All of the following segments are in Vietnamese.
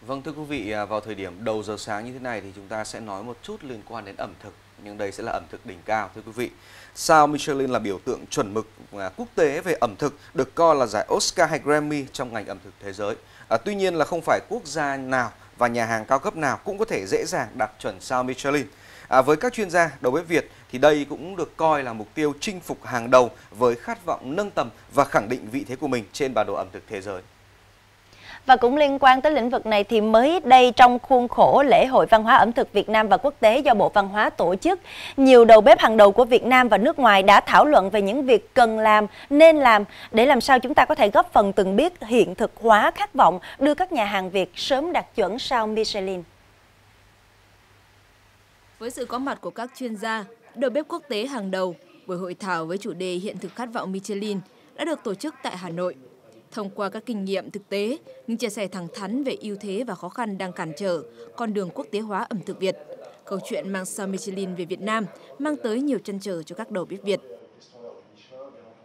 Vâng thưa quý vị, à, vào thời điểm đầu giờ sáng như thế này thì chúng ta sẽ nói một chút liên quan đến ẩm thực, nhưng đây sẽ là ẩm thực đỉnh cao thưa quý vị. Sao Michelin là biểu tượng chuẩn mực à, quốc tế về ẩm thực, được coi là giải Oscar hay Grammy trong ngành ẩm thực thế giới. À, tuy nhiên là không phải quốc gia nào và nhà hàng cao cấp nào cũng có thể dễ dàng đạt chuẩn sao Michelin. À, với các chuyên gia đầu bếp Việt thì đây cũng được coi là mục tiêu chinh phục hàng đầu với khát vọng nâng tầm và khẳng định vị thế của mình trên bản đồ ẩm thực thế giới. Và cũng liên quan tới lĩnh vực này thì mới đây trong khuôn khổ lễ hội văn hóa ẩm thực Việt Nam và quốc tế do Bộ Văn hóa tổ chức, nhiều đầu bếp hàng đầu của Việt Nam và nước ngoài đã thảo luận về những việc cần làm, nên làm để làm sao chúng ta có thể góp phần từng biết hiện thực hóa khát vọng đưa các nhà hàng Việt sớm đạt chuẩn sao Michelin. Với sự có mặt của các chuyên gia, đầu bếp quốc tế hàng đầu, buổi hội thảo với chủ đề hiện thực khát vọng Michelin đã được tổ chức tại Hà Nội. Thông qua các kinh nghiệm thực tế, những chia sẻ thẳng thắn về ưu thế và khó khăn đang cản trở con đường quốc tế hóa ẩm thực Việt, câu chuyện mang sao Michelin về Việt Nam mang tới nhiều chân trở cho các đầu bếp Việt.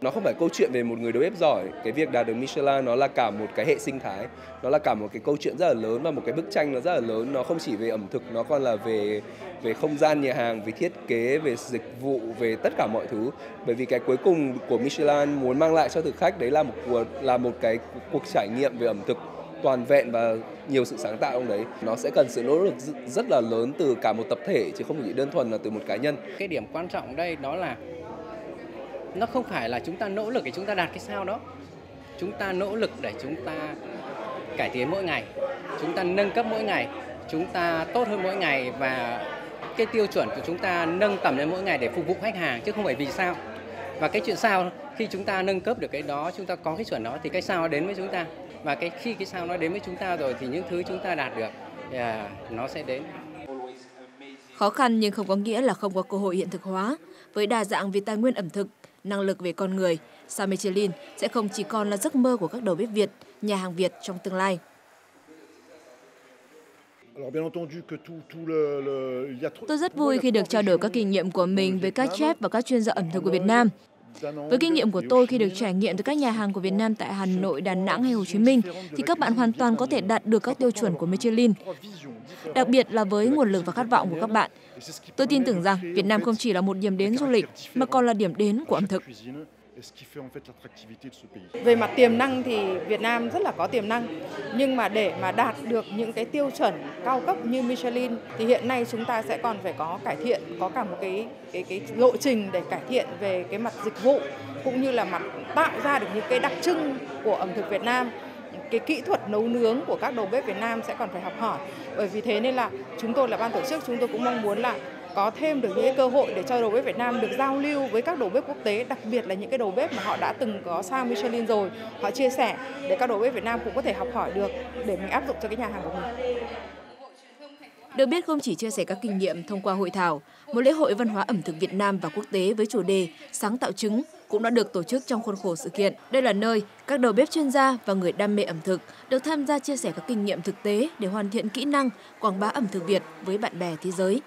Nó không phải câu chuyện về một người đầu bếp giỏi, cái việc đạt được Michelin nó là cả một cái hệ sinh thái, nó là cả một cái câu chuyện rất là lớn và một cái bức tranh nó rất là lớn, nó không chỉ về ẩm thực, nó còn là về về không gian nhà hàng, về thiết kế, về dịch vụ, về tất cả mọi thứ. Bởi vì cái cuối cùng của Michelin muốn mang lại cho thực khách đấy là một cuộc là một cái cuộc trải nghiệm về ẩm thực toàn vẹn và nhiều sự sáng tạo trong đấy. Nó sẽ cần sự nỗ lực rất là lớn từ cả một tập thể chứ không chỉ đơn thuần là từ một cá nhân. Cái điểm quan trọng đây đó là nó không phải là chúng ta nỗ lực để chúng ta đạt cái sao đó. Chúng ta nỗ lực để chúng ta cải tiến mỗi ngày. Chúng ta nâng cấp mỗi ngày. Chúng ta tốt hơn mỗi ngày và cái tiêu chuẩn của chúng ta nâng tầm lên mỗi ngày để phục vụ khách hàng chứ không phải vì sao. Và cái chuyện sao khi chúng ta nâng cấp được cái đó chúng ta có cái chuẩn đó thì cái sao nó đến với chúng ta. Và cái khi cái sao nó đến với chúng ta rồi thì những thứ chúng ta đạt được yeah, nó sẽ đến. Khó khăn nhưng không có nghĩa là không có cơ hội hiện thực hóa. Với đa dạng về tài nguyên ẩm thực năng lực về con người, sao Michelin sẽ không chỉ còn là giấc mơ của các đầu bếp Việt, nhà hàng Việt trong tương lai. Tôi rất vui khi được trao đổi các kinh nghiệm của mình với các chef và các chuyên gia ẩm thực của Việt Nam. Với kinh nghiệm của tôi khi được trải nghiệm từ các nhà hàng của Việt Nam tại Hà Nội, Đà Nẵng hay Hồ Chí Minh, thì các bạn hoàn toàn có thể đạt được các tiêu chuẩn của Michelin. Đặc biệt là với nguồn lực và khát vọng của các bạn. Tôi tin tưởng rằng Việt Nam không chỉ là một điểm đến du lịch, mà còn là điểm đến của ẩm thực. Về mặt tiềm năng thì Việt Nam rất là có tiềm năng, nhưng mà để mà đạt được những cái tiêu chuẩn cao cấp như Michelin thì hiện nay chúng ta sẽ còn phải có cải thiện, có cả một cái cái cái lộ trình để cải thiện về cái mặt dịch vụ cũng như là mặt tạo ra được những cái đặc trưng của ẩm thực Việt Nam. Cái kỹ thuật nấu nướng của các đầu bếp Việt Nam sẽ còn phải học hỏi. Bởi vì thế nên là chúng tôi là ban tổ chức chúng tôi cũng mong muốn là có thêm được những cơ hội để cho đầu bếp Việt Nam được giao lưu với các đầu bếp quốc tế, đặc biệt là những cái đầu bếp mà họ đã từng có sao Michelin rồi, họ chia sẻ để các đầu bếp Việt Nam cũng có thể học hỏi được để mình áp dụng cho cái nhà hàng của mình. Được biết không chỉ chia sẻ các kinh nghiệm thông qua hội thảo, một lễ hội văn hóa ẩm thực Việt Nam và quốc tế với chủ đề sáng tạo trứng cũng đã được tổ chức trong khuôn khổ sự kiện. Đây là nơi các đầu bếp chuyên gia và người đam mê ẩm thực được tham gia chia sẻ các kinh nghiệm thực tế để hoàn thiện kỹ năng quảng bá ẩm thực Việt với bạn bè thế giới.